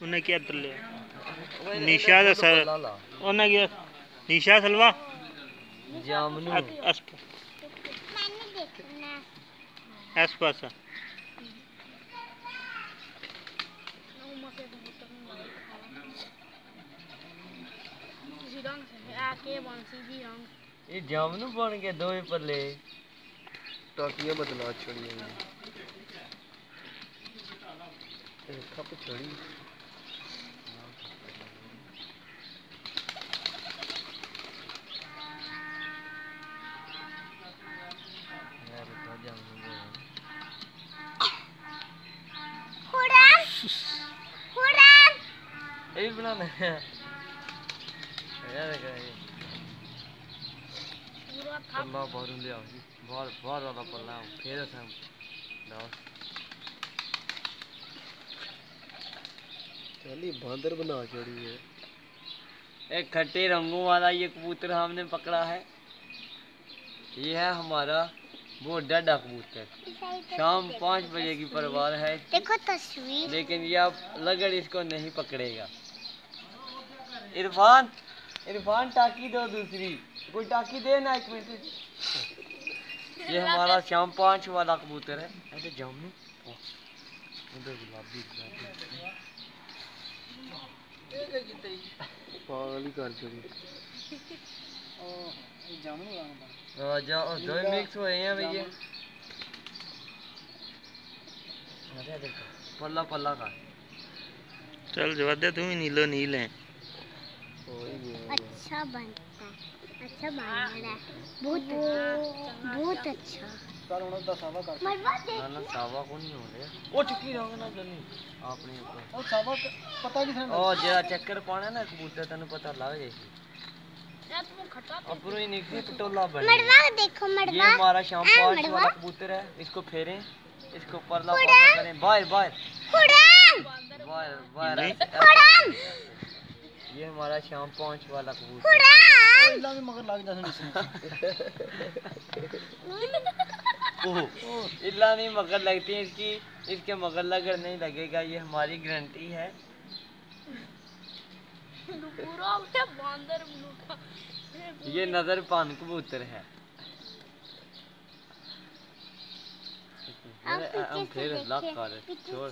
उन्हें क्या अब्दुल्ले तो निशाद सर। उन्हें क्या। निशा सलवा जामनू। अस्प अस्पासा ये जामनू बन गया दो पल्ले। टाकियाँ बदला छोड़ी खप छोड़ी। बनाना है। पल्ला भर लिया भर भर वाला पल्ला फेर हम चली बांदर बना चढ़ी है। एक खट्टे रंगों वाला ये कबूतर हमने पकड़ा है। ये है हमारा वो डाडा कबूतर। शाम पाँच बजे की परवार है। देखो तस्वीर। लेकिन ये आप लगड़ इसको नहीं पकड़ेगा। इरफान इरफान टाकी दो दूसरी। कोई टाकी दे ना एक मिनट। ये हमारा शाम पाँच वाला कबूतर है। अरे उधर गुलाबी पागल कर चुकी। हाँ, राजा और दो मिक्स हुए हैं भैया पल्ला पल्ला का। चल जवाब तू तुम ही नीलो नील है। अच्छा बनता है अच्छा बन रहा है। बहुत अच्छा बहुत अच्छा। सावा को नहीं हो रहा ओ चुकी रहोगे ना जल्दी। आपने ऊपर सावा पता किसे ओ जरा चक्कर पाना ना कबूतर तेन पता लग जाए। अपरो ही निकली पटोला बन। मरवा देखो ये हमारा शाम पाँच मरवा। वाला कबूतर है इसको फेरें इसको परला करें बाहर बाहर। उड़ान बाहर बाहर। उड़ान ये हमारा शाम पाँच वाला कबूतर है। इला भी मगर लग जाता ओह, इल्ला नहीं मगर लगती है इसकी इसके मगर लगड़ नहीं लगेगा ये हमारी गारंटी है। ये नज़र पान कबूतर है। हम फिर लग कर छोड़।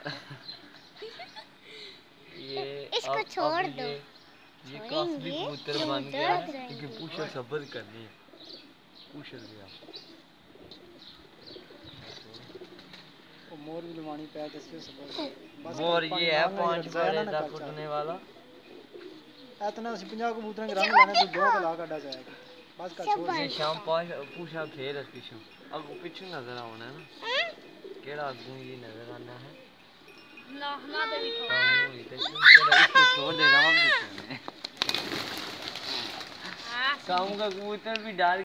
इसको छोड़ दो। ये कास्मिक कबूतर बन गया क्योंकि पूछा सब्र करनी पूछ लिया मोर भी लुमानी पे दसवे सब्र मोर ये है पाँच बार ऐसा फुटने वाला। इतना उस 50 कबूतरों के रंग लाने तो दो का कला अड्डा जाएगा। बस का छोड़ दे। शाम पाँच पूछा फिर पीछे। अब पीछे नज़र आना है ना। हाँ? केड़ा अगू ये नज़र आना है? ना ना तो भी दे आराम से सोने। शाम का कबूतर भी डाल